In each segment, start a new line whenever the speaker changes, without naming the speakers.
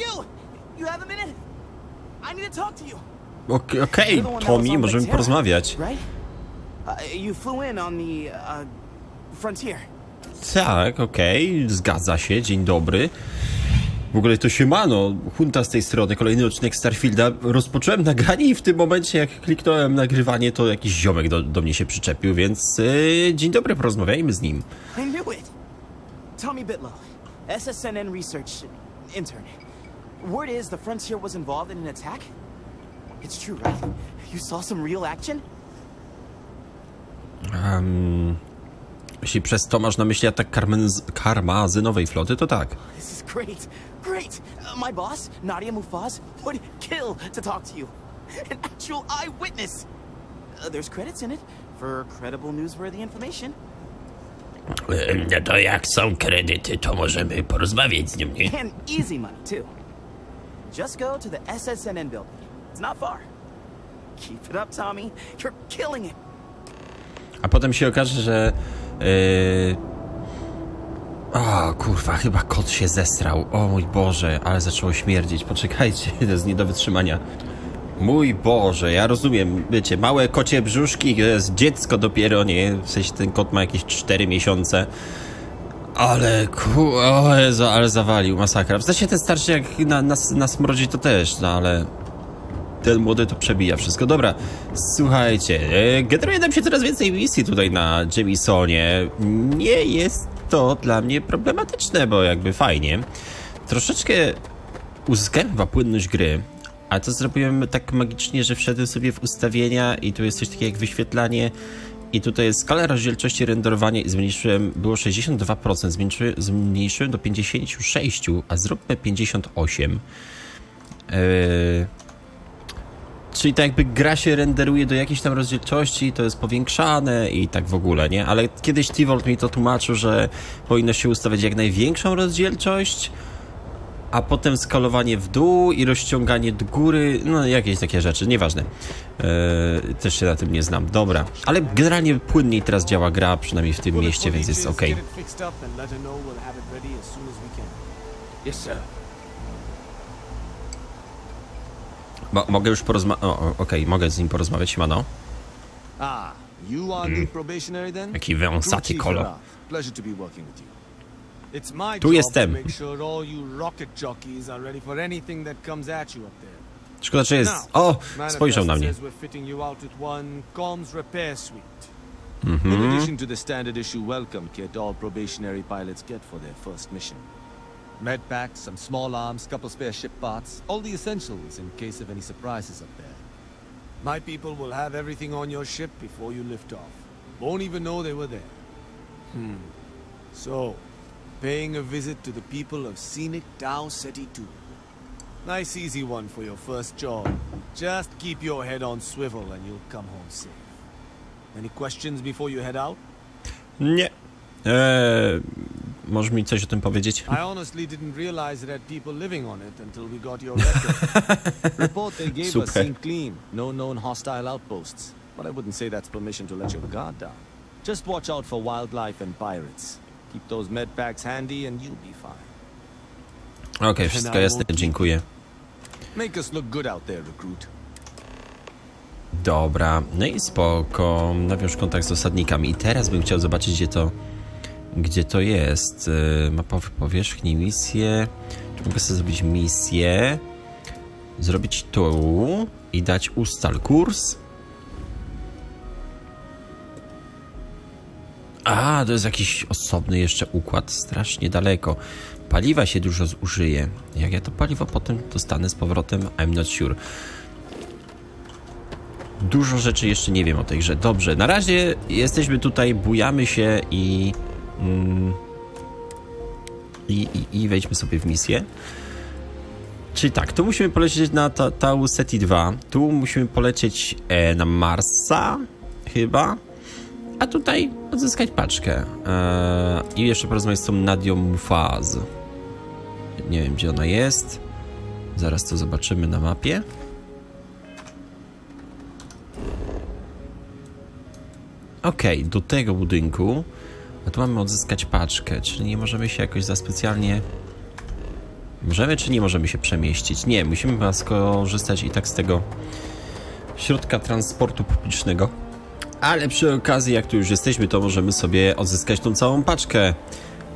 you! You have a minute? I need to talk to you.
Ok- Okej,
was
Tommy, możemy porozmawiać.
Right? You flew in on the frontier.
Tak, okej, zgadza się, dzień dobry. W ogóle to siemano, Hunta z tej strony, kolejny odcinek Starfielda. Rozpocząłem nagranie i w tym momencie, jak kliknąłem nagrywanie, to jakiś ziomek do, do mnie się przyczepił, więc yy, dzień dobry, porozmawiajmy z nim.
I knew it. Tommy Bitlow, SSNN research intern. Word is the frontier was involved in an attack. It's true, right? You saw some real action?
Um, jeśli przez to masz na myśli atak karmenz- karmazynowej floty, to tak.
This is great. Great. Uh, my boss, Nadia Mufaz, would kill to talk to you. An actual eyewitness. Uh, there's credits in it for credible, newsworthy information.
No to jak są kredyty, to możemy porozmawiać z nim, nie?
And easy money, too. Just go to the SSNN building. It's not far. Keep it up, Tommy. You're killing it.
A potem się okaże, że... Yy... O, kurwa, chyba kot się zesrał. O mój Boże, ale zaczęło śmierdzić. Poczekajcie, to jest nie do wytrzymania. Mój Boże, ja rozumiem, wiecie, małe kocie brzuszki, to jest dziecko dopiero, nie? W sensie ten kot ma jakieś 4 miesiące. Ale ku... O Jezu, ale zawalił, masakra. W sensie ten starszy jak na, na, na smrodzi to też, no ale... Ten młody to przebija wszystko. Dobra, słuchajcie, e, generuje nam się coraz więcej misji tutaj na Jemisonie. Nie jest to dla mnie problematyczne, bo jakby fajnie. Troszeczkę uzyskałem płynność gry, ale to zrobiłem tak magicznie, że wszedłem sobie w ustawienia i tu jest coś takiego jak wyświetlanie i tutaj skala rozdzielczości renderowania zmniejszyłem, było 62%, zmniejszyłem, zmniejszyłem do 56, a zróbmy 58. Yy, Czyli tak jakby gra się renderuje do jakiejś tam rozdzielczości, to jest powiększane i tak w ogóle, nie? Ale kiedyś Tivolt mi to tłumaczył, że powinno się ustawiać jak największą rozdzielczość, a potem skalowanie w dół i rozciąganie do góry, no jakieś takie rzeczy, nieważne. Eee, też się na tym nie znam. Dobra, ale generalnie płynniej teraz działa gra, przynajmniej w tym mieście, więc jest ok. Mo mogę już porozmawiać. Okej, mogę z nim porozmawiać, Mano.
Ah, you are the probationary then?
Jaki wąsaty kolor.
Farah. Pleasure to be working with you. It's my
Tu
job
jestem.
make sure all you rocket jockeys are ready for anything that comes at you up there.
Szkoda, że jest.
Now,
O! Spojrzał na mnie.
says we're fitting you out with one comms repair suite.
Mhm.
In addition to the standard issue welcome kit all probationary pilots get for their first mission. Med packs, some small arms, couple spare ship parts, all the essentials in case of any surprises up there. My people will have everything on your ship before you lift off. Won't even know they were there. Hmm. So, paying a visit to the people of scenic Tau Ceti 2. Nice easy one for your first job. Just keep your head on swivel and you'll come home safe. Any questions before you head out?
Nie. Eee, możesz mi coś o tym powiedzieć?
I honestly didn't realize it had people living on it until we got your record. Report they gave us seemed clean. No known hostile outposts. But I wouldn't say that's permission to let your guard down. Just watch out for wildlife and pirates. Keep those med packs handy and you'll be fine.
Okej, wszystko jasne, dziękuję.
Make us look good out there, recruit.
Dobra, no i spoko. Nawiąż kontakt z osadnikami. I teraz bym chciał zobaczyć, gdzie to, gdzie to jest. Yy, Mapa powierzchni, misję. Czy mogę sobie zrobić misję? Zrobić tu i dać ustal kurs. A, to jest jakiś osobny jeszcze układ, strasznie daleko. Paliwa się dużo zużyje. Jak ja to paliwo potem dostanę z powrotem, I'm not sure. Dużo rzeczy jeszcze nie wiem o tej grze. Dobrze, na razie jesteśmy tutaj, bujamy się i. Mm, i, i, I wejdźmy sobie w misję. Czyli tak, tu musimy polecieć na ta, Tau Ceti 2. Tu musimy polecieć e, na Marsa, chyba. A tutaj odzyskać paczkę. E, I jeszcze porozmawiać z tą Nadią Mufaz. Nie wiem, gdzie ona jest. Zaraz to zobaczymy na mapie. Okej, do tego budynku. A tu mamy odzyskać paczkę, czyli nie możemy się jakoś za specjalnie Możemy czy nie możemy się przemieścić? Nie, musimy skorzystać i tak z tego środka transportu publicznego. Ale przy okazji, jak tu już jesteśmy, to możemy sobie odzyskać tą całą paczkę,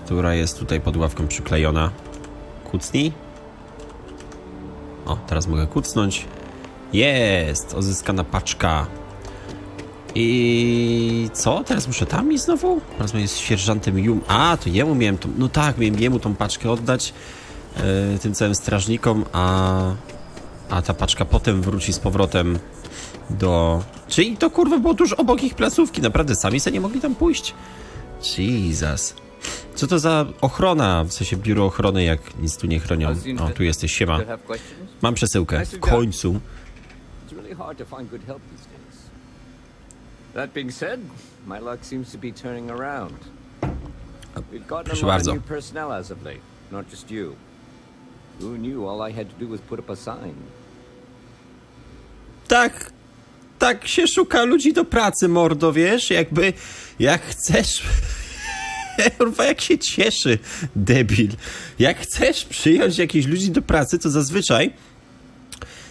która jest tutaj pod ławką przyklejona. Kucnij. O, teraz mogę kucnąć. Jest! Odzyskana paczka. I co? Teraz muszę tam iść znowu? Rozmawiam z sierżantem Jum. A, to jemu miałem tą... No tak, miałem jemu tą paczkę oddać. Yy, tym całym strażnikom, a... A ta paczka potem wróci z powrotem do... Czyli to kurwa było tuż obok ich placówki. Naprawdę sami sobie nie mogli tam pójść. Jesus. Co to za ochrona? W sensie biuro ochrony, jak nic tu nie chronią. O, tu jesteś, siema. Mam przesyłkę. W końcu.
That being said, my luck seems to be turning around. We've gotten
Proszę
a lot
bardzo.
of new personnel as of late, not just you. Who knew all I had to do was put up a sign?
Tak, tak się szuka ludzi do pracy, mordo, wiesz? Jakby, jak chcesz... Kurwa, jak się cieszy, debil. Jak chcesz przyjąć jakichś ludzi do pracy, to zazwyczaj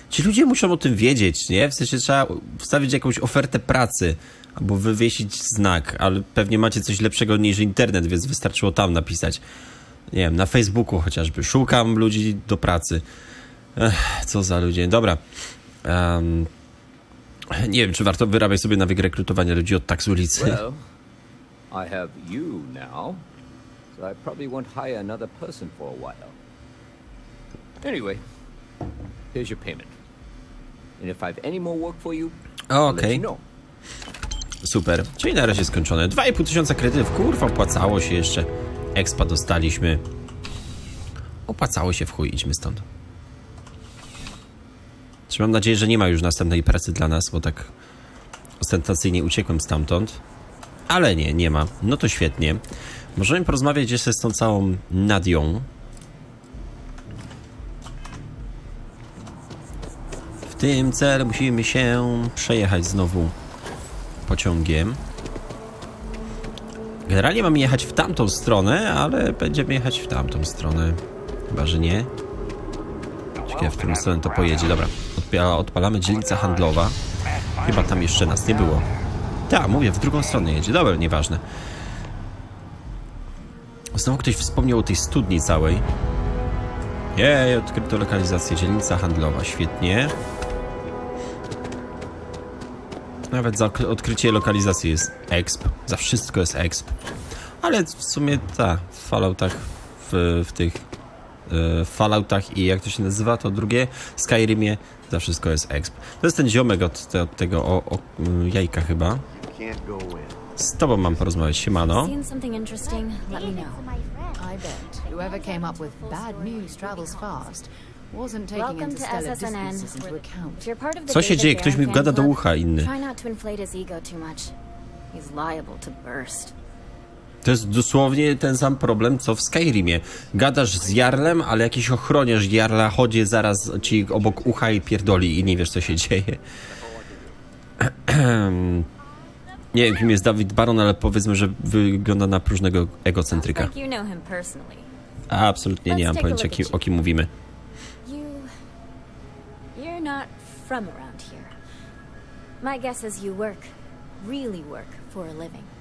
ci ludzie muszą o tym wiedzieć, nie? W sensie trzeba wstawić jakąś ofertę pracy albo wywiesić znak, ale pewnie macie coś lepszego niż internet, więc wystarczyło tam napisać. Nie wiem, na Facebooku chociażby. Szukam ludzi do pracy. Ech, co za ludzie. Dobra. Em, nie wiem, czy warto wyrabiać sobie nawyk rekrutowania ludzi od tak z ulicy.
Well, I have you now, so I probably won't hire another person for a while. Anyway, here's your payment. And if I have any more work for you, you know.
super. Czyli na razie skończone. 2,5 tysiąca kredytów, kurwa, opłacało się jeszcze. Expa dostaliśmy. Opłacało się w chuj, idźmy stąd. Mam nadzieję, że nie ma już następnej pracy dla nas, bo tak ostentacyjnie uciekłem stamtąd. Ale nie, nie ma. No to świetnie. Możemy porozmawiać jeszcze z tą całą Nadią. W tym celu musimy się przejechać znowu pociągiem. Generalnie mamy jechać w tamtą stronę, ale będziemy jechać w tamtą stronę. Chyba, że nie. Ciekawe, w którą stronę to pojedzie. Dobra, odpala, odpalamy dzielnica handlowa. Chyba tam jeszcze nas nie było. Tak, mówię, w drugą stronę jedzie. Dobra, nieważne. Znowu ktoś wspomniał o tej studni całej. Jej, odkryto lokalizację. Dzielnica handlowa, świetnie. Nawet za odkrycie lokalizacji jest exp. Za wszystko jest exp. Ale w sumie ta, w Falloutach, w, w tych e, Falloutach i jak to się nazywa, to drugie, Skyrimie, za wszystko jest exp. To jest ten ziomek od, te, od tego o, o mm, jajka chyba. Z tobą mam porozmawiać, siemano.
I bet whoever came up with bad news travels fast wasn't taking
Welcome
into
to
stellar
SSNN.
distances into account.
If you're part of the
Co się dzieje? Ktoś mi gada do ucha inny.
Try not to inflate his ego too much. He's liable to burst.
To jest dosłownie ten sam problem, co w Skyrimie. Gadasz z Jarlem, ale jakiś ochroniarz Jarla chodzi zaraz ci obok ucha i pierdoli i nie wiesz, co się dzieje. nie wiem, kim jest Dawid Baron, ale powiedzmy, że wygląda na próżnego egocentryka. A, absolutnie nie mam pojęcia, o kim mówimy.
My guess is you work, really work, for a living.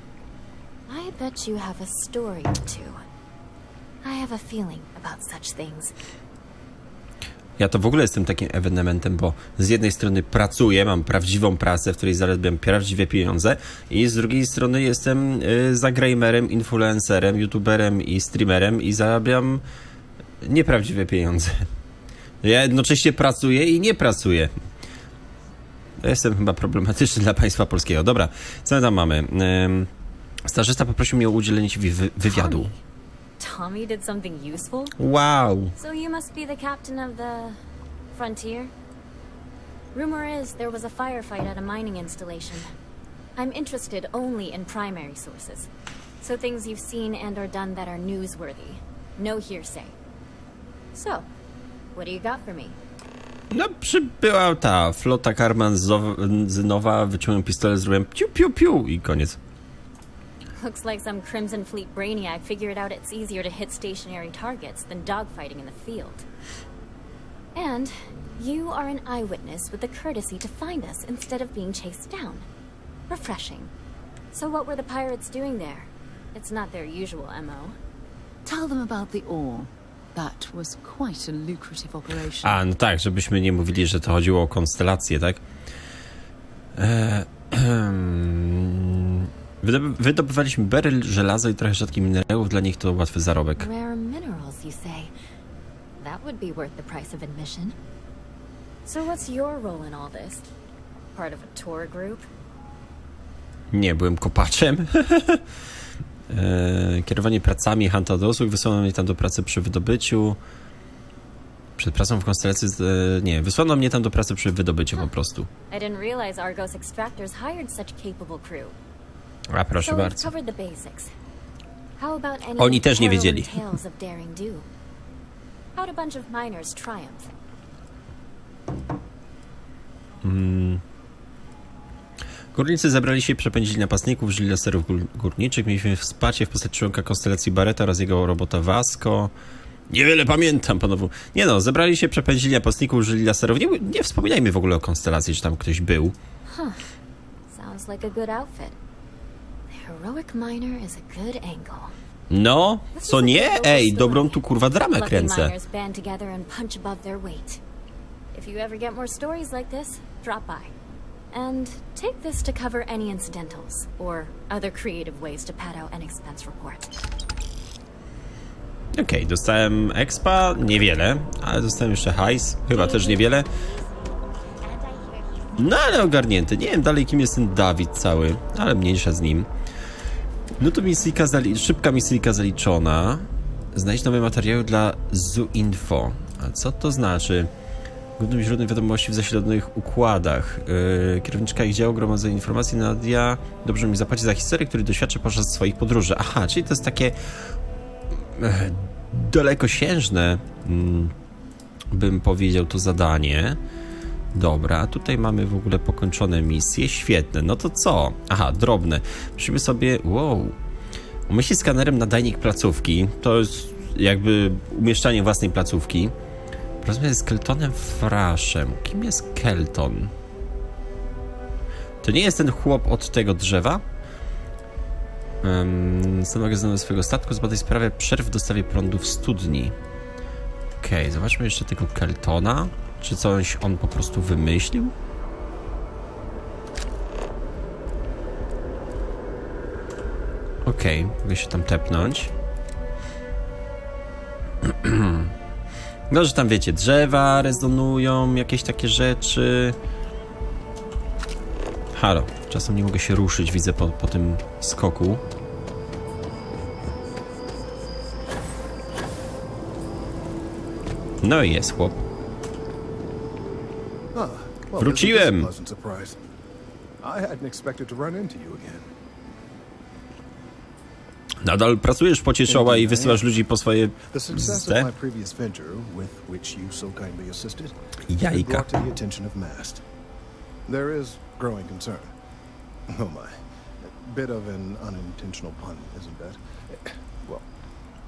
I bet you have a story. I have a feeling about such things.
Ja to w ogóle jestem takim ewenementem, bo z jednej strony pracuję, mam prawdziwą pracę, w której zarabiam prawdziwe pieniądze i z drugiej strony jestem y, zagramerem, influencerem, youtuberem i streamerem i zarabiam nieprawdziwe pieniądze. Ja jednocześnie pracuję i nie pracuję. Jestem chyba problematyczny dla państwa polskiego. Dobra, co tam mamy? Ym, Starzysta poprosił mnie o udzielenie ci wy- wywiadu.
Tommy did something useful?
Wow!
So you must be the captain of the frontier? Rumor is there was a firefight at a mining installation. I'm interested only in primary sources. So things you've seen and or done that are newsworthy. No hearsay. So, what do you got for me?
No, przybyła ta flota karmanzynowa, wyciągnąłem pistolet, zrobiłem piu, piu, piu i koniec.
Looks like some Crimson Fleet brainiac figured out it's easier to hit stationary targets than dogfighting in the field. And you are an eyewitness with the courtesy to find us instead of being chased down. Refreshing. So what were the pirates doing there? It's not their usual MO.
Tell them about the ore. That was quite a lucrative operation.
A, no tak, żebyśmy nie mówili, że to chodziło o konstelację, tak? Eee, wydoby- wydobywaliśmy beryl, żelazo i trochę rzadkich minerałów, dla nich to łatwy zarobek.
Rare minerals, you say? That would be worth the price of admission. So what's your role in all this? Part of a tour group?
Nie, byłem kopaczem. eee, kierowanie pracami, Hunta do usług, wysłano mnie tam do pracy przy wydobyciu. Przed pracą w konstelacji, z- e, nie, wysłano mnie tam do pracy przy wydobyciu po prostu.
I didn't realize Argos extractors hired such capable crew.
A proszę bardzo. Oni też nie wiedzieli.
triumph?
Górnicy zebrali się i przepędzili napastników, żyli laserów gór- górniczych. Mieliśmy wsparcie w postaci członka konstelacji Barreta oraz jego robota Vasco. Niewiele pamiętam, panowu. Nie no, zebrali się, przepędzili napastników, żyli laserów. Nie, nie wspominajmy w ogóle o konstelacji, że tam ktoś był.
Sounds like a good outfit. The heroic miner is a good angle.
No, co nie? Ej, dobrą tu kurwa dramę kręcę.
If you ever get more stories like this, drop by. And take this to cover any incidentals or other creative ways to pad out an expense report.
Okej, dostałem expa, niewiele, ale dostałem jeszcze hajs, chyba też niewiele. No ale ogarnięty. Nie wiem dalej kim jest ten Dawid cały, ale mniejsza z nim. No to misyjka zali- szybka misyjka zaliczona. Znajdź nowe materiały dla ZooInfo. A co to znaczy? Głównym źródłem wiadomości w zasilonych układach. Yy, kierowniczka ich działu gromadzenia informacji Nadia dobrze mi zapłaci za historię, który doświadczy podczas swoich podróży. Aha, czyli to jest takie e, dalekosiężne, mm, bym powiedział, to zadanie. Dobra, tutaj mamy w ogóle pokończone misje. Świetne. No to co? Aha, drobne. Musimy sobie. Wow. Umieścić skanerem nadajnik placówki. To jest jakby umieszczanie własnej placówki. Porozmawiać z Keltonem Fraszem. Kim jest Kelton? To nie jest ten chłop od tego drzewa? Um, stan magazynowy swojego statku zbadaj sprawę przerw w dostawie prądu w studni. Okej, zobaczmy jeszcze tego Keltona. Czy coś on po prostu wymyślił? Okej, mogę się tam tepnąć. No, że tam wiecie, drzewa rezonują, jakieś takie rzeczy. Halo, czasem nie mogę się ruszyć, widzę po, po tym skoku. No i jest chłop.
Again.
Nadal pracujesz w pocie czoła i wysyłasz ludzi po swoje
The success of
bzde?
my previous venture, with which you so kindly assisted, has been
Jajka.
to the attention of Mast. There is growing concern. Oh my. A bit of an unintentional pun, isn't that? Well,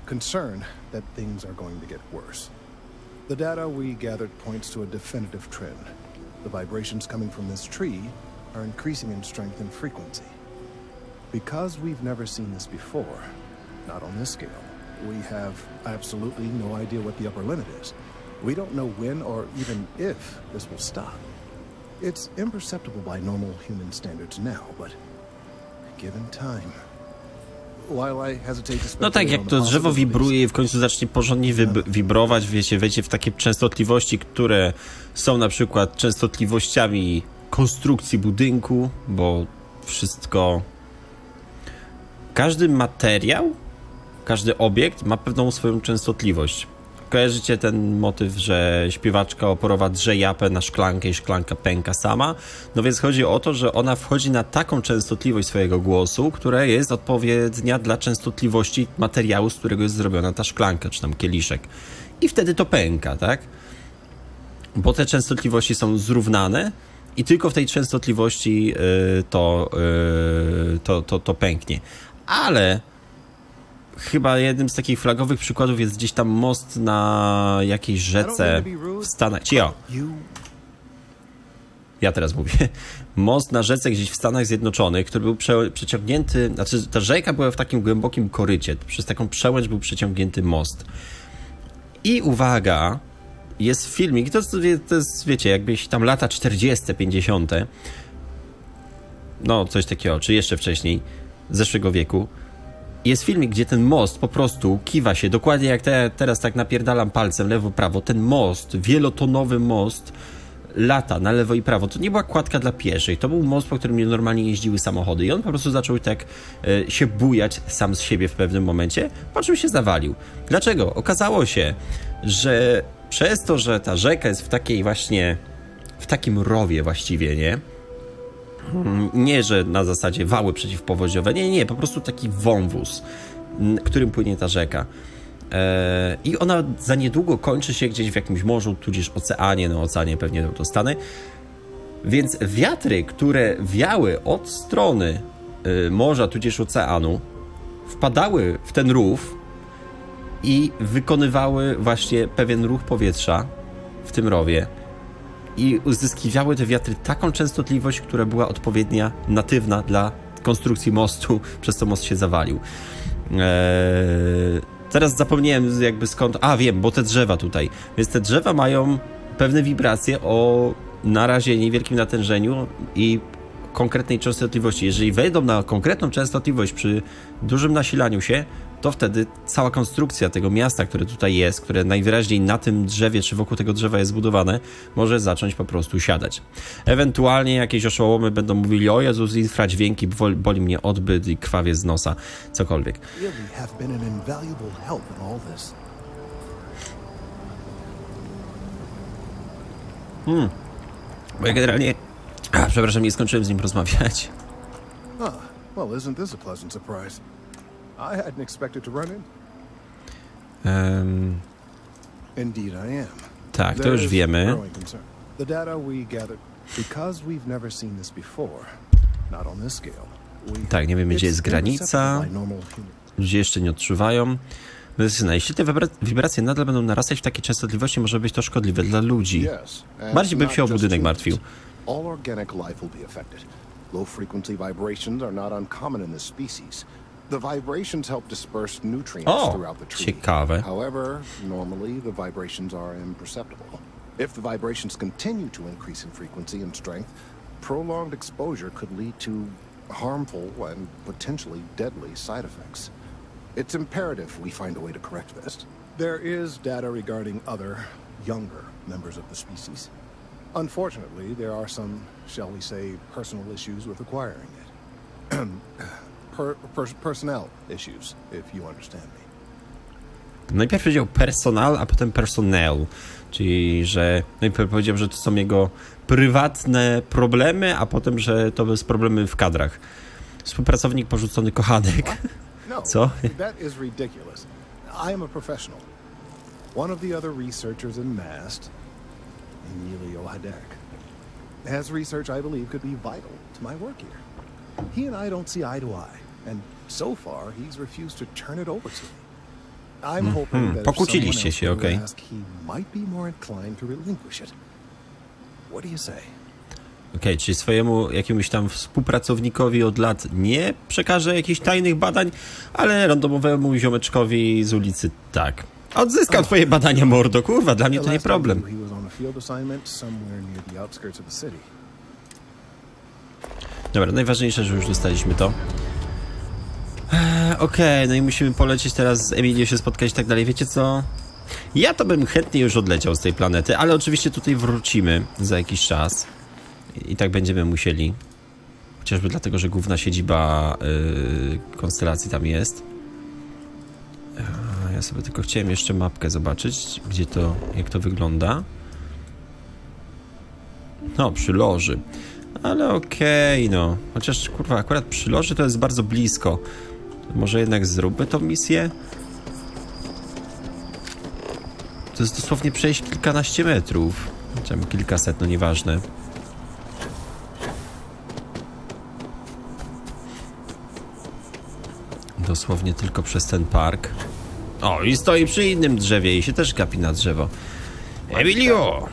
concern that things are going to get worse. The data we gathered points to a definitive trend. The vibrations coming from this tree are increasing in strength and frequency. Because we've never seen this before, not on this scale, we have absolutely no idea what the upper limit is. We don't know when or even if this will stop. It's imperceptible by normal human standards now, but given time.
No tak, jak to drzewo wibruje i w końcu zacznie porządnie wib- wibrować, wiecie, wejdzie w takie częstotliwości, które są na przykład częstotliwościami konstrukcji budynku, bo wszystko... Każdy materiał, każdy obiekt ma pewną swoją częstotliwość. Kojarzycie ten motyw, że śpiewaczka oporowa drze japę na szklankę i szklanka pęka sama? No więc chodzi o to, że ona wchodzi na taką częstotliwość swojego głosu, która jest odpowiednia dla częstotliwości materiału, z którego jest zrobiona ta szklanka, czy tam kieliszek. I wtedy to pęka, tak? Bo te częstotliwości są zrównane i tylko w tej częstotliwości y, to, y, to, to, to pęknie. ale chyba jednym z takich flagowych przykładów jest gdzieś tam most na jakiejś rzece w Stanach. Cio, ja teraz mówię. Most na rzece gdzieś w Stanach Zjednoczonych, który był prze, przeciągnięty, znaczy ta rzeka była w takim głębokim korycie. Przez taką przełęcz był przeciągnięty most. I uwaga, jest filmik, to, jest- to jest, wiecie, jakbyś tam lata 40., 50., no coś takiego, czy jeszcze wcześniej, zeszłego wieku. Jest filmik, gdzie ten most po prostu kiwa się, dokładnie jak te, teraz tak napierdalam palcem lewo, prawo. Ten most, wielotonowy most, lata na lewo i prawo. To nie była kładka dla pieszych, to był most, po którym normalnie jeździły samochody i on po prostu zaczął tak e, się bujać sam z siebie w pewnym momencie, po czym się zawalił. Dlaczego? Okazało się, że przez to, że ta rzeka jest w takiej właśnie, w takim rowie właściwie, nie? Nie, że na zasadzie wały przeciwpowodziowe, nie, nie, po prostu taki wąwóz, którym płynie ta rzeka. E, I ona za niedługo kończy się gdzieś w jakimś morzu, tudzież oceanie, no oceanie pewnie to Stany. Więc wiatry, które wiały od strony y, morza, tudzież oceanu, wpadały w ten rów i wykonywały właśnie pewien ruch powietrza w tym rowie i uzyskiwały te wiatry taką częstotliwość, która była odpowiednia, natywna dla konstrukcji mostu, przez co most się zawalił. Eee, teraz zapomniałem jakby skąd... A, wiem, bo te drzewa tutaj. Więc te drzewa mają pewne wibracje o na razie niewielkim natężeniu i konkretnej częstotliwości. Jeżeli wejdą na konkretną częstotliwość przy dużym nasilaniu się, to wtedy cała konstrukcja tego miasta, które tutaj jest, które najwyraźniej na tym drzewie czy wokół tego drzewa jest zbudowane, może zacząć po prostu siadać. Ewentualnie jakieś oszołomy będą mówili, o Jezus, infradźwięki, boli, boli mnie odbyt i krwawie z nosa, cokolwiek.
this.
Bo ja generalnie... A, przepraszam, nie skończyłem z nim rozmawiać.
Ah, well, isn't this a pleasant surprise? I hadn't expected to run in. Indeed, I am.
tak, to już wiemy.
The data we gathered, because we've never seen this before, not on this scale.
Tak, nie wiemy, gdzie jest granica. Ludzie jeszcze nie odczuwają. Medycyna. Jeśli te wibra- wibracje nadal będą narastać w takiej częstotliwości, może być to szkodliwe dla ludzi. Bardziej bym się o budynek martwił.
All organic life will be affected. Low frequency vibrations are not uncommon in this species. The vibrations help disperse nutrients
O,
throughout the tree.
ciekawe.
However, normally the vibrations are imperceptible. If the vibrations continue to increase in frequency and strength, prolonged exposure could lead to harmful and potentially deadly side effects. It's imperative we find a way to correct this.
There is data regarding other, younger members of the species. Unfortunately, there are some, shall we say, personal issues with acquiring it. per, per, personnel issues, if you understand me.
Najpierw powiedział personal, a potem personnel. Czyli, że najpierw powiedział, że to są jego prywatne problemy, a potem, że to jest problemy w kadrach. Współpracownik porzucony kochanek.
No,
So?
that is ridiculous. I am a professional. One of the other researchers in MAST, Emilio Hadek, has research I believe could be vital to my work here. He and I don't see eye to eye, and so far he's refused to turn it over to me. I'm hoping that if
Pokłóciliście
someone
się, okej.
ask, he might be more inclined to relinquish it. What do you say?
Okej, czyli swojemu jakiemuś tam współpracownikowi od lat nie przekaże jakichś tajnych badań, ale randomowemu ziomeczkowi z ulicy tak. Odzyskał twoje badania, mordo, kurwa, dla mnie to nie problem.
knew, He was on a field assignment somewhere near the outskirts of the city.
Dobra, najważniejsze, że już dostaliśmy to. Eee, Okej, no i musimy polecieć teraz z Emilio się spotkać i tak dalej. Wiecie co? Ja to bym chętnie już odleciał z tej planety, ale oczywiście tutaj wrócimy za jakiś czas. I, i tak będziemy musieli. Chociażby dlatego, że główna siedziba yy, konstelacji tam jest. Eee, Ja sobie tylko chciałem jeszcze mapkę zobaczyć, gdzie to, jak to wygląda. No, przy loży. Ale okej, no. Chociaż, kurwa, akurat przy loży to jest bardzo blisko. Może jednak zróbmy tą misję? To jest dosłownie przejść kilkanaście metrów. Tam kilkaset, no nieważne. dosłownie tylko przez ten park. O, i stoi przy innym drzewie i się też gapi na drzewo. Emilio!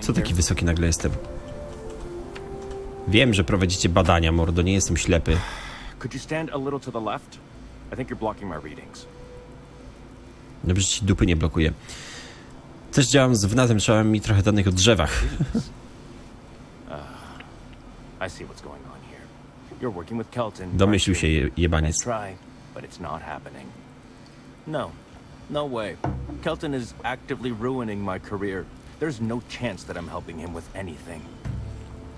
Co taki wysoki nagle jestem? Wiem, że prowadzicie badania, mordo, nie jestem ślepy.
Could you stand a little to the left? I think you're blocking my readings.
Dobrze, że ci dupy nie blokuje. Też działam z wnatem, trzeba mi trochę danych o drzewach.
I see what's going on here. You're working with Kelton.
Domyślił się je, jebaniec.
Try, but it's not happening. No, no way. Kelton is actively ruining my career. There's no chance that I'm helping him with anything.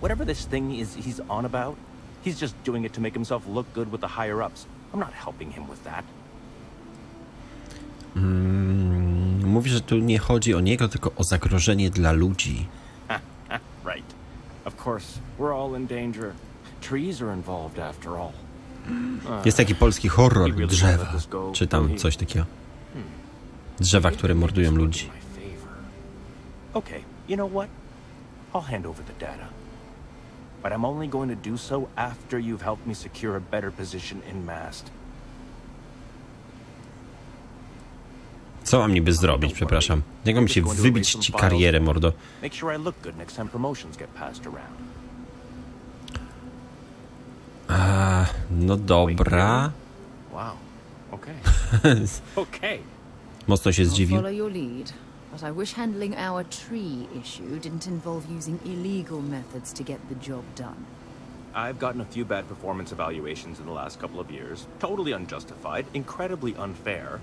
Whatever this thing is he's on about, he's just doing it to make himself look good with the higher ups. I'm not helping him with that.
Mm, mówi, że tu nie chodzi o niego, tylko o zagrożenie dla ludzi.
right. Of course, we're all in danger. Trees are involved after all. Uh,
Jest taki polski horror, drzewa, czy tam coś takiego. Drzewa, które mordują ludzi.
Okay, you know what? I'll hand over the data. But I'm only going to do so after you've helped me secure a better position in Mast.
Co mam niby zrobić, przepraszam? Jak mam się wybić ci karierę, mordo? A, no dobra.
Wow. Okay. okay.
Mocno się zdziwił.
Follow your lead, but I wish handling our tree issue didn't involve using illegal methods to get the job done.
I've gotten a few bad performance evaluations in the last couple of years. Totally unjustified, incredibly unfair.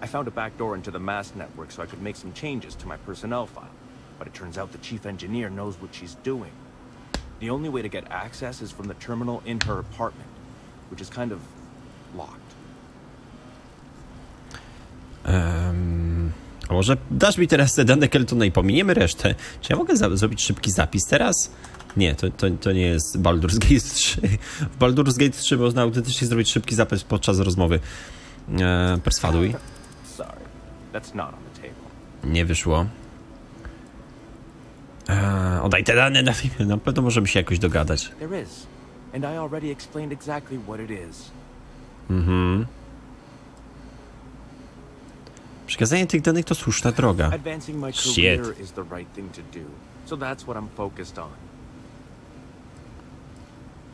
I found a back door into the mass network so I could make some changes to my personnel file. But it turns out the chief engineer knows what she's doing. The only way to get access is from the terminal in her apartment, which is kind of locked.
Em, a może dasz mi teraz te dane Keltona i pominiemy resztę? Czy ja mogę zrobić szybki zapis teraz? Nie, to, to, to nie jest Baldur's Gate 3. W Baldur's Gate 3 można autentycznie zrobić szybki zapis podczas rozmowy. E, perswaduj. Nie wyszło. E, oddaj te dane, na, na pewno możemy się jakoś dogadać.
There is, and I already explained exactly what it is.
Mhm. Przekazanie tych danych to słuszna droga. Shit.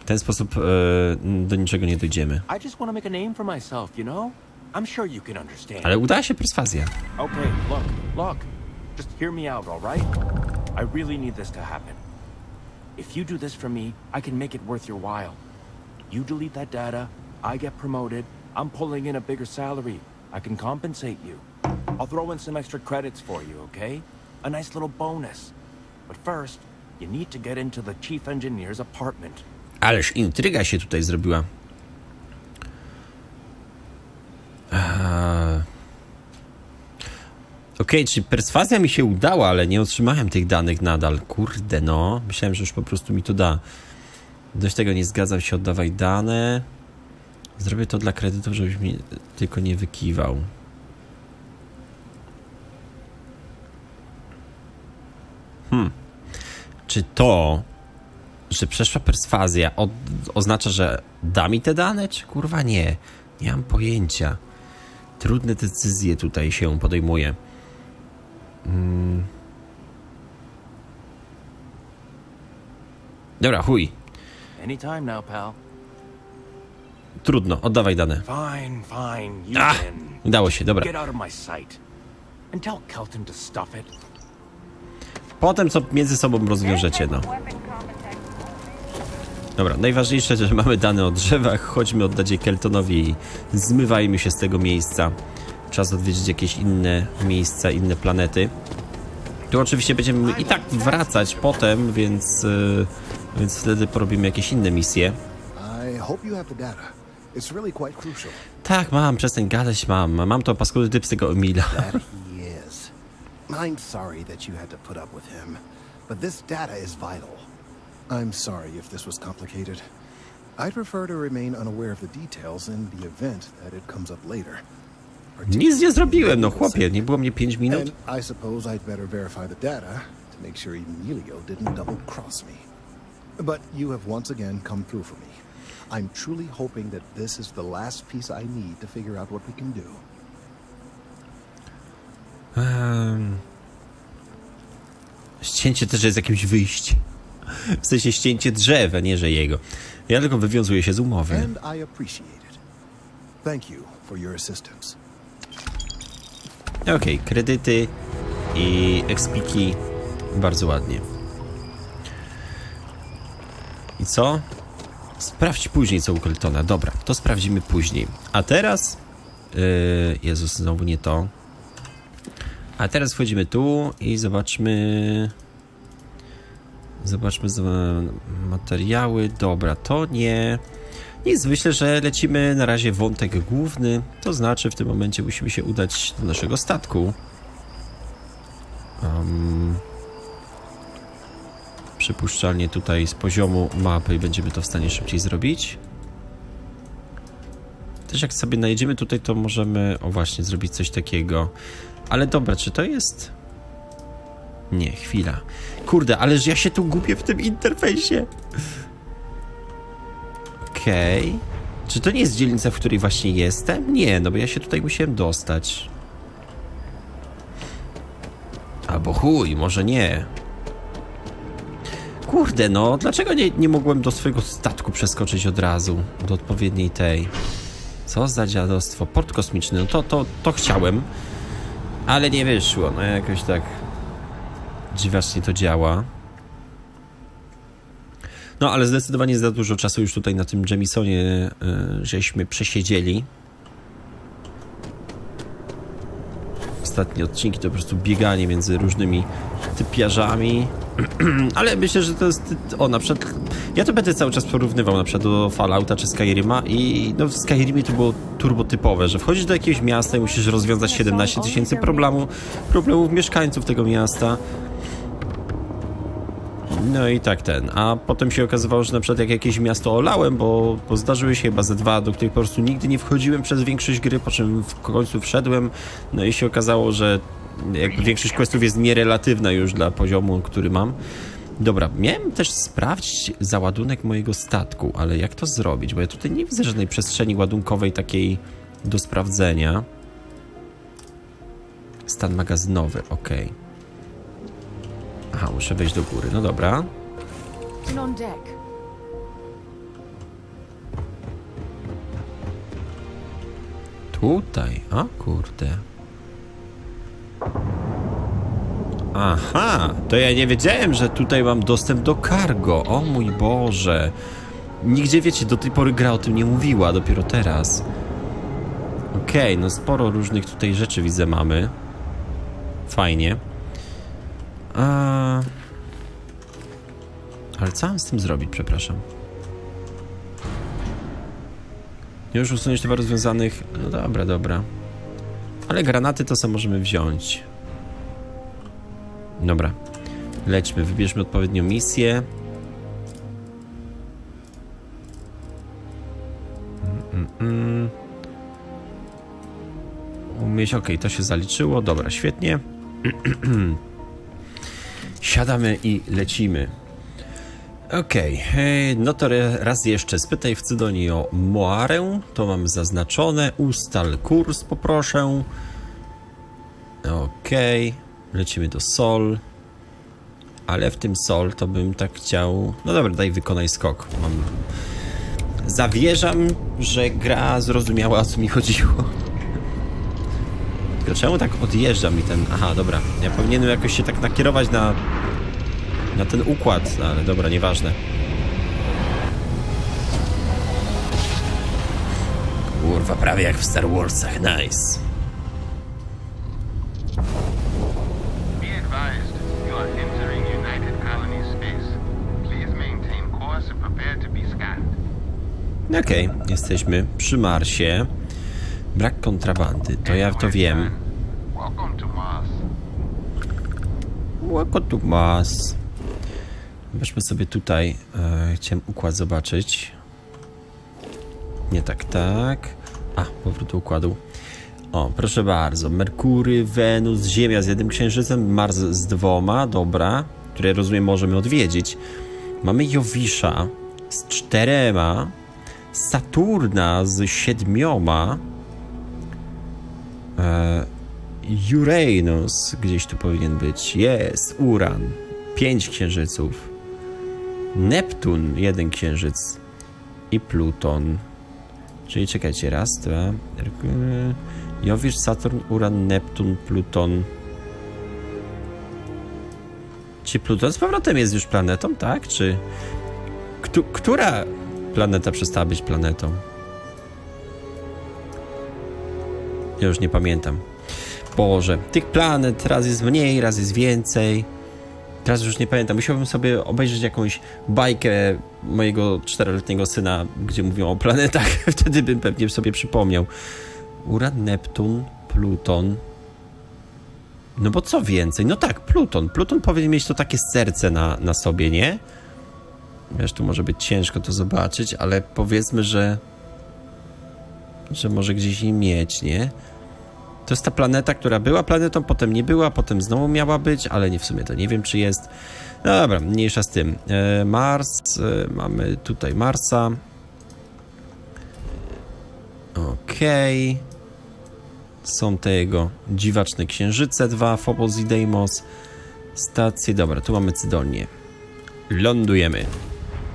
W ten sposób e, do niczego nie dojdziemy. Ale udała się perswazja.
Okay, look, look. Just hear me out, all right? I really need this to happen. If you do this for me, I can make it worth your while. You delete that data, I get promoted, I'm pulling in a bigger salary. I can compensate you. I'll throw in some extra credits for you, okay? A nice little bonus. But first, you need to get into the chief engineer's apartment.
Ależ intryga się tutaj zrobiła. Eee. Okej, czyli perswazja mi się udała, ale nie otrzymałem tych danych nadal. Kurde, no. Myślałem, że już po prostu mi to da. Dość tego nie zgadzam się, oddawaj dane. Zrobię to dla kredytów, żebyś mi tylko nie wykiwał. Hmm. Czy to, że przeszła perswazja oznacza, że da mi te dane, czy kurwa nie? Nie mam pojęcia. Trudne decyzje tutaj się podejmuje. Mm. Dobra, chuj.
Anytime now, pal.
Trudno, oddawaj dane.
Fine, fine, you win.
udało się, dobra. Potem co między sobą rozwiążecie, no. Dobra, najważniejsze, że mamy dane o drzewach. Chodźmy oddać je Keltonowi i zmywajmy się z tego miejsca. Czas odwiedzić jakieś inne miejsca, inne planety. Tu oczywiście będziemy i tak wracać potem, więc, yy, więc wtedy porobimy jakieś inne misje.
I hope you have the data. It's really quite crucial.
Tak, mam, przestań gadać, mam. Mam to paskudy typ z tego Emila.
That he is. I'm sorry that you had to put up with him, but this data is vital. I'm sorry if this was complicated. I'd prefer to remain unaware of the details in the event that it comes up later.
Nic nie zrobiłem, no chłopie, nie było mnie 5 minut.
And I suppose I'd better verify the data to make sure Emilio didn't double cross me. But you have once again come through for me. I'm truly hoping that this is the last piece I need to figure out what we can do.
Um, ścięcie też jest jakimś wyjściem. W sensie ścięcie drzewa, nie że jego. Ja tylko wywiązuję się z umowy.
And I appreciate it. Thank you for your assistance.
Okej, kredyty i expiki bardzo ładnie. I co? Sprawdź później co u Coltona. Dobra, to sprawdzimy później. A teraz... Yy, Jezus, znowu nie to. A teraz wchodzimy tu i zobaczmy... Zobaczmy materiały. Dobra, to nie... Nic, myślę, że lecimy na razie wątek główny. To znaczy, w tym momencie musimy się udać do naszego statku. Um, przypuszczalnie tutaj z poziomu mapy będziemy to w stanie szybciej zrobić. Też jak sobie najedziemy tutaj, to możemy, o właśnie, zrobić coś takiego. Ale dobra, czy to jest... Nie, chwila. Kurde, ależ ja się tu gubię w tym interfejsie. Okej. Czy to nie jest dzielnica, w której właśnie jestem? Nie, no bo ja się tutaj musiałem dostać. Albo chuj, może nie. Kurde, no, dlaczego nie, nie mogłem do swojego statku przeskoczyć od razu? Do odpowiedniej tej. Co za dziadostwo? Port kosmiczny, no to, to, to chciałem. Ale nie wyszło, no jakoś tak dziwacznie to działa. No, ale zdecydowanie za dużo czasu już tutaj na tym Jemisonie y, żeśmy przesiedzieli. Ostatnie odcinki to po prostu bieganie między różnymi typiarzami. ale myślę, że to jest... O, na przykład... Ja to będę cały czas porównywał na przykład do Fallouta czy Skyrima i no w Skyrimie to było turbotypowe, że wchodzisz do jakiegoś miasta i musisz rozwiązać 17 tysięcy problemu, problemów mieszkańców tego miasta. No i tak ten. A potem się okazywało, że na przykład jak jakieś miasto olałem, bo, bo zdarzyły się chyba ze dwa, do których po prostu nigdy nie wchodziłem przez większość gry, po czym w końcu wszedłem. No i się okazało, że jakby większość questów jest nierelatywna już dla poziomu, który mam. Dobra, miałem też sprawdzić załadunek mojego statku, ale jak to zrobić? Bo ja tutaj nie widzę żadnej przestrzeni ładunkowej takiej do sprawdzenia. Stan magazynowy, ok. Aha, muszę wejść do góry, no dobra. Tutaj, a kurde. Aha, to ja nie wiedziałem, że tutaj mam dostęp do cargo. O mój Boże. Nigdzie, wiecie, do tej pory gra o tym nie mówiła, dopiero teraz. Okej, no sporo różnych tutaj rzeczy widzę mamy. Fajnie. Ale co mam z tym zrobić, przepraszam? Już usunąć towarów związanych. No dobra, dobra. Ale granaty to sobie możemy wziąć. Dobra. Lećmy, wybierzmy odpowiednią misję. Mm, mm, mm. Umieść, ok, to się zaliczyło. Dobra, świetnie. Siadamy i lecimy. Okej, okay. no to raz jeszcze spytaj w Cydonii o Moarę, to mam zaznaczone, ustal kurs poproszę. Okej, okay. lecimy do Sol, ale w tym Sol to bym tak chciał, no dobra, daj wykonaj skok. Mam... Zawierzam, że gra zrozumiała o co mi chodziło. Tylko czemu tak odjeżdża mi ten, aha dobra, ja powinienem jakoś się tak nakierować na na ten układ, ale dobra, nieważne. Kurwa, prawie jak w Star Warsach, nice. Okej, okay, jesteśmy przy Marsie. Brak kontrabandy, to ja to wiem.
Welcome to Mars.
Weźmy sobie tutaj. E, chciałem układ zobaczyć. Nie tak, tak. A, powrót do układu. O, proszę bardzo. Merkury, Wenus, Ziemia z jednym księżycem, Mars z dwoma, dobra. Które rozumiem możemy odwiedzić. Mamy Jowisza z czterema. Saturna z siedmioma. E, Uranus gdzieś tu powinien być. Jest. Uran. Pięć księżyców. Neptun, jeden księżyc. I Pluton. Czyli czekajcie, raz, dwa. Jowisz, Saturn, Uran, Neptun, Pluton. Czy Pluton z powrotem jest już planetą, tak? Czy. Która planeta przestała być planetą? Już nie pamiętam. Boże, tych planet raz jest mniej, raz jest więcej. Teraz już nie pamiętam. Musiałbym sobie obejrzeć jakąś bajkę mojego czteroletniego syna, gdzie mówią o planetach. Wtedy bym pewnie sobie przypomniał. Uran, Neptun, Pluton. No bo co więcej? No tak, Pluton. Pluton powinien mieć to takie serce na, na sobie, nie? Wiesz, tu może być ciężko to zobaczyć, ale powiedzmy, że że może gdzieś nie mieć, nie? To jest ta planeta, która była planetą, potem nie była, potem znowu miała być, ale nie w sumie to nie wiem, czy jest. No dobra, mniejsza z tym. E, Mars, e, mamy tutaj Marsa. Okej. Okay. Są te jego dziwaczne księżyce, dwa, Phobos i Deimos. Stacje, dobra, tu mamy Cydonię. Lądujemy.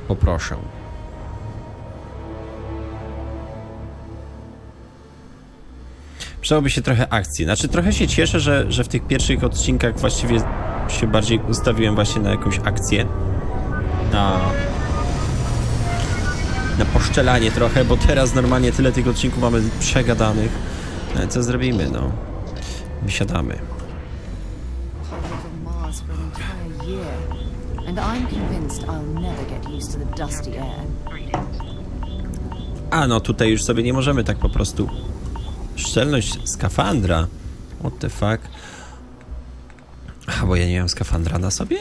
Poproszę. Przydałoby się trochę akcji. Znaczy, trochę się cieszę, że, że w tych pierwszych odcinkach właściwie się bardziej ustawiłem właśnie na jakąś akcję. Na... Na poszczelanie trochę, bo teraz normalnie tyle tych odcinków mamy przegadanych. No co zrobimy, no? Wysiadamy. A no, tutaj już sobie nie możemy tak po prostu Szczelność skafandra. What the fuck? A, bo ja nie mam skafandra na sobie?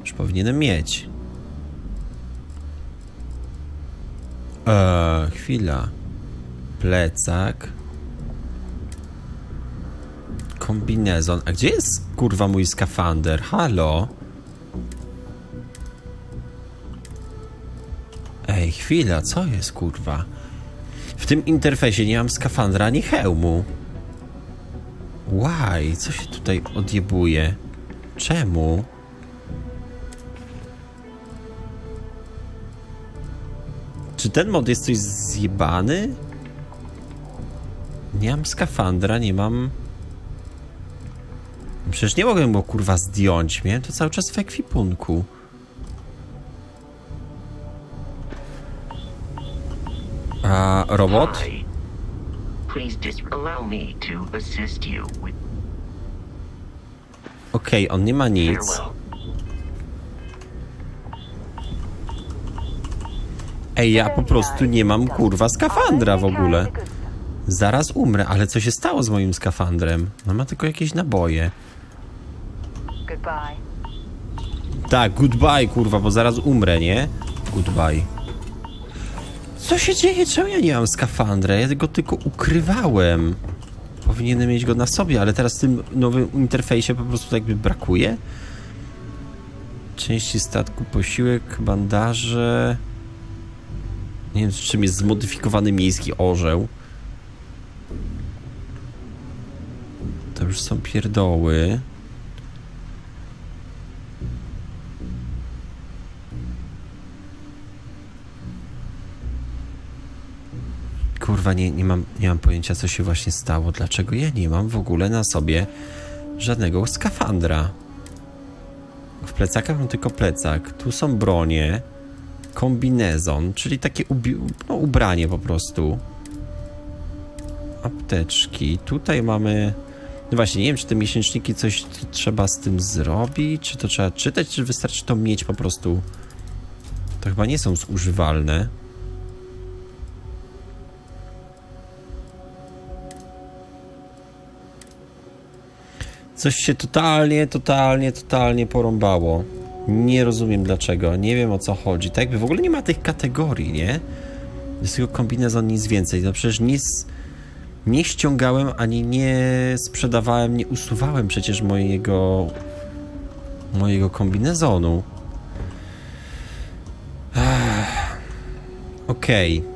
Już powinienem mieć. Eee, chwila. Plecak. Kombinezon. A gdzie jest kurwa mój skafander? Halo? Ej, chwila, co jest kurwa? Tym interfejsie nie mam skafandra ani hełmu. Why? Co się tutaj odjebuje? Czemu? Czy ten mod jest coś zjebany? Nie mam skafandra, nie mam... Przecież nie mogłem go kurwa zdjąć. Miałem to cały czas w ekwipunku. A robot? Okej, okay, on nie ma nic. Ej, ja po prostu nie mam kurwa skafandra w ogóle. Zaraz umrę, ale co się stało z moim skafandrem? No ma tylko jakieś naboje. Tak, goodbye kurwa, bo zaraz umrę, nie? Goodbye. Co się dzieje? Czemu ja nie mam skafandra? Ja go tylko ukrywałem. Powinienem mieć go na sobie, ale teraz w tym nowym interfejsie po prostu jakby brakuje. Części statku, posiłek, bandaże... Nie wiem, czym jest zmodyfikowany miejski orzeł. To już są pierdoły. Kurwa, nie, nie, mam, nie mam pojęcia, co się właśnie stało. Dlaczego ja nie mam w ogóle na sobie żadnego skafandra? W plecakach mam tylko plecak. Tu są bronie, kombinezon, czyli takie no, ubranie po prostu. Apteczki. Tutaj mamy... No właśnie, nie wiem, czy te miesięczniki coś trzeba z tym zrobić, czy to trzeba czytać, czy wystarczy to mieć po prostu. To chyba nie są zużywalne. Coś się totalnie, totalnie, totalnie porąbało. Nie rozumiem dlaczego, nie wiem o co chodzi. Tak jakby w ogóle nie ma tych kategorii, nie? Jest tylko kombinezon, nic więcej. No przecież nic nie ściągałem, ani nie sprzedawałem, nie usuwałem przecież mojego mojego kombinezonu. Okej. Okay.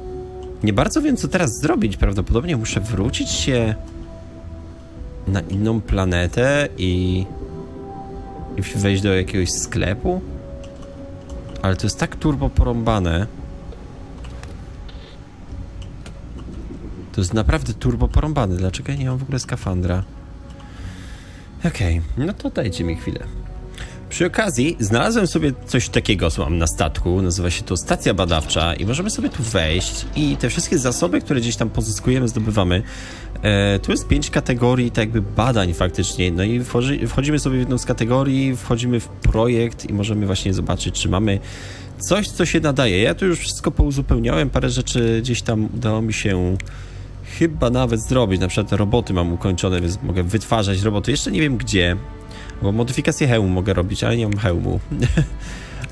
Nie bardzo wiem, co teraz zrobić. Prawdopodobnie muszę wrócić się na inną planetę i, i wejść do jakiegoś sklepu. Ale to jest tak turbo porąbane. To jest naprawdę turbo porąbane. Dlaczego ja nie mam w ogóle skafandra? Okej, okay, no to dajcie mi chwilę. Przy okazji znalazłem sobie coś takiego, co mam na statku, nazywa się to stacja badawcza i możemy sobie tu wejść i te wszystkie zasoby, które gdzieś tam pozyskujemy, zdobywamy. E, tu jest pięć kategorii tak jakby badań faktycznie, no i wchodzi, wchodzimy sobie w jedną z kategorii, wchodzimy w projekt i możemy właśnie zobaczyć, czy mamy coś, co się nadaje. Ja tu już wszystko pouzupełniałem, parę rzeczy gdzieś tam udało mi się chyba nawet zrobić, na przykład roboty mam ukończone, więc mogę wytwarzać roboty, jeszcze nie wiem gdzie, bo modyfikację hełmu mogę robić, ale nie mam hełmu.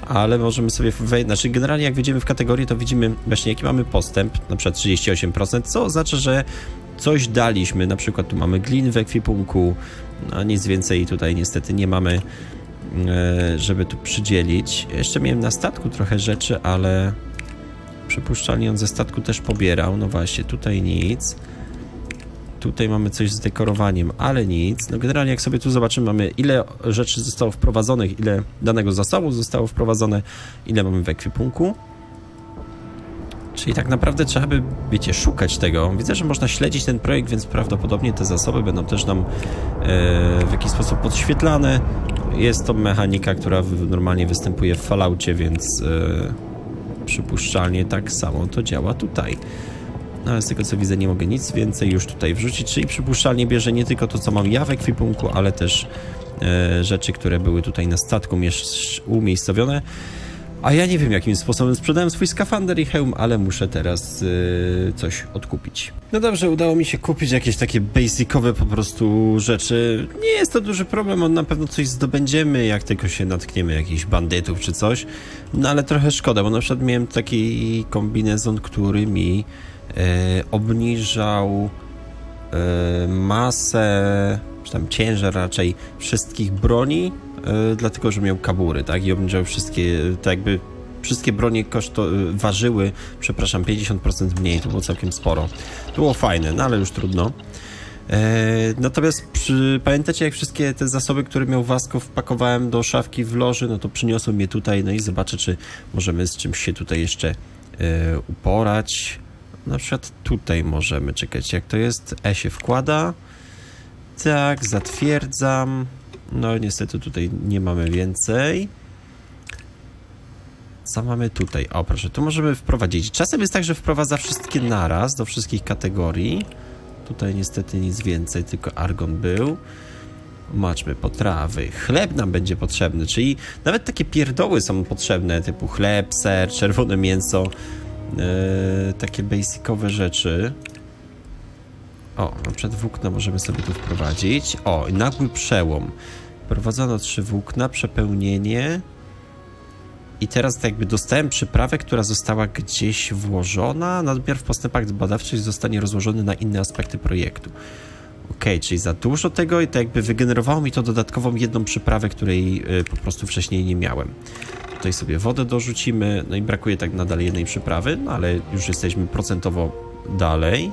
ale możemy sobie wejść, znaczy generalnie jak wejdziemy w kategorię, to widzimy właśnie jaki mamy postęp, na przykład 38%, co oznacza, że coś daliśmy, na przykład tu mamy glin w ekwipunku, a nic więcej tutaj niestety nie mamy, e, żeby tu przydzielić. Jeszcze miałem na statku trochę rzeczy, ale przypuszczalnie on ze statku też pobierał, no właśnie, tutaj nic. Tutaj mamy coś z dekorowaniem, ale nic. No generalnie jak sobie tu zobaczymy, mamy ile rzeczy zostało wprowadzonych, ile danego zasobu zostało wprowadzone, ile mamy w ekwipunku. Czyli tak naprawdę trzeba by, wiecie, szukać tego. Widzę, że można śledzić ten projekt, więc prawdopodobnie te zasoby będą też nam e, w jakiś sposób podświetlane. Jest to mechanika, która normalnie występuje w Falloutie, więc e, przypuszczalnie tak samo to działa tutaj. No ale z tego co widzę nie mogę nic więcej już tutaj wrzucić, czyli przypuszczalnie bierze nie tylko to co mam ja w ekwipunku, ale też e, rzeczy, które były tutaj na statku umiejscowione. A ja nie wiem jakim sposobem sprzedałem swój skafander i hełm, ale muszę teraz yy, coś odkupić. No dobrze, udało mi się kupić jakieś takie basicowe po prostu rzeczy. Nie jest to duży problem, on na pewno coś zdobędziemy, jak tylko się natkniemy jakichś bandytów czy coś. No ale trochę szkoda, bo na przykład miałem taki kombinezon, który mi obniżał yy, masę, czy tam ciężar raczej wszystkich broni E, dlatego że miał kabury, tak? I obniżał wszystkie, tak jakby wszystkie bronie koszto, e, ważyły, przepraszam, 50% mniej, to było całkiem sporo. To było fajne, no ale już trudno. E, natomiast przy, pamiętacie, jak wszystkie te zasoby, które miał Wasko, wpakowałem do szafki w loży, no to przyniosłem je tutaj, no i zobaczę, czy możemy z czymś się tutaj jeszcze e, uporać. Na przykład tutaj możemy, czekać, jak to jest, E się wkłada. Tak, zatwierdzam. No niestety tutaj nie mamy więcej. Co mamy tutaj? O, proszę, tu możemy wprowadzić. Czasem jest tak, że wprowadza wszystkie naraz do wszystkich kategorii. Tutaj niestety nic więcej, tylko argon był. Maczmy potrawy. Chleb nam będzie potrzebny, czyli nawet takie pierdoły są potrzebne, typu chleb, ser, czerwone mięso. Yy, takie basicowe rzeczy. O, na przykład włókna możemy sobie tu wprowadzić. O, nagły przełom. Prowadzono trzy włókna, przepełnienie. I teraz tak jakby dostałem przyprawę, która została gdzieś włożona. Nadmiar w postępach badawczych zostanie rozłożony na inne aspekty projektu. Ok, czyli za dużo tego i tak jakby wygenerowało mi to dodatkową jedną przyprawę, której y, po prostu wcześniej nie miałem. Tutaj sobie wodę dorzucimy, no i brakuje tak nadal jednej przyprawy, no ale już jesteśmy procentowo dalej.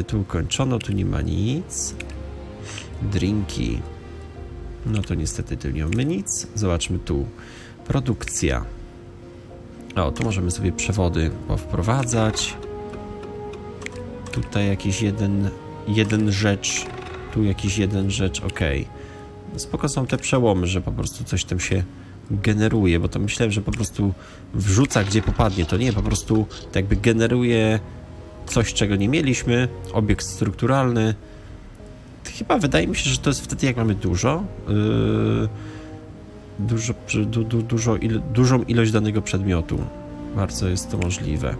Y, tu ukończono, tu nie ma nic. Drinki. No to niestety tu nie mamy nic. Zobaczmy tu. Produkcja. O, tu możemy sobie przewody wprowadzać. Tutaj jakiś jeden, jeden rzecz. Tu jakiś jeden rzecz, ok. No spoko są te przełomy, że po prostu coś tam się generuje, bo to myślałem, że po prostu wrzuca gdzie popadnie. To nie, po prostu tak jakby generuje coś, czego nie mieliśmy. Obiekt strukturalny chyba wydaje mi się, że to jest wtedy, jak mamy dużo, yy, dużo, du, du, dużo il, dużą ilość danego przedmiotu. Bardzo jest to możliwe.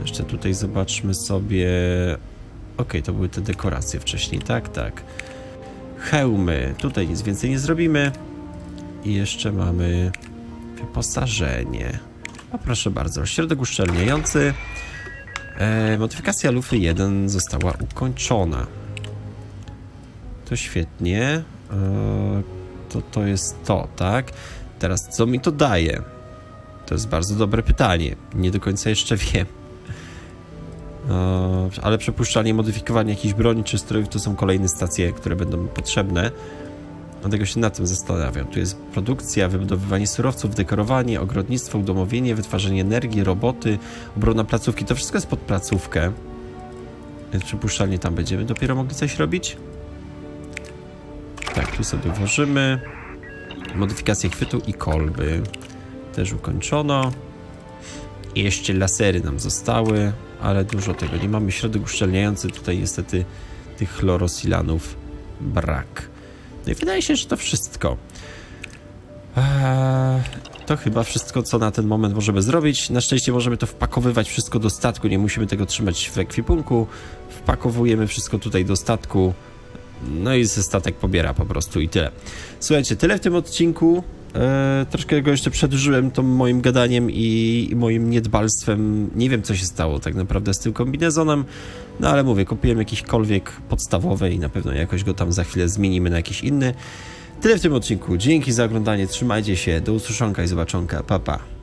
Jeszcze tutaj zobaczmy sobie... Ok, to były te dekoracje wcześniej, tak, tak. Hełmy. Tutaj nic więcej nie zrobimy. I jeszcze mamy wyposażenie. A proszę bardzo, środek uszczelniający. E, modyfikacja lufy 1 została ukończona. To świetnie. E, to to jest to, tak? Teraz co mi to daje? To jest bardzo dobre pytanie. Nie do końca jeszcze wiem. E, ale przepuszczanie, modyfikowanie jakichś broni czy strojów to są kolejne stacje, które będą potrzebne. Dlatego się nad tym zastanawiam. Tu jest produkcja, wybudowywanie surowców, dekorowanie, ogrodnictwo, udomowienie, wytwarzanie energii, roboty, obrona placówki. To wszystko jest pod placówkę. Więc przypuszczalnie tam będziemy dopiero mogli coś robić. Tak, tu sobie włożymy. Modyfikację chwytu i kolby. Też ukończono. I jeszcze lasery nam zostały, ale dużo tego nie mamy. Środek uszczelniający tutaj niestety tych chlorosilanów brak. No i wydaje się, że to wszystko. Eee, to chyba wszystko, co na ten moment możemy zrobić. Na szczęście możemy to wpakowywać wszystko do statku, nie musimy tego trzymać w ekwipunku. Wpakowujemy wszystko tutaj do statku. No i ze statek pobiera po prostu i tyle. Słuchajcie, tyle w tym odcinku. Eee, troszkę go jeszcze przedłużyłem tą moim gadaniem i, i moim niedbalstwem. Nie wiem, co się stało tak naprawdę z tym kombinezonem. No ale mówię, kupiłem jakiśkolwiek podstawowy i na pewno jakoś go tam za chwilę zmienimy na jakiś inny. Tyle w tym odcinku. Dzięki za oglądanie, trzymajcie się, do usłyszonka i zobaczonka, pa pa.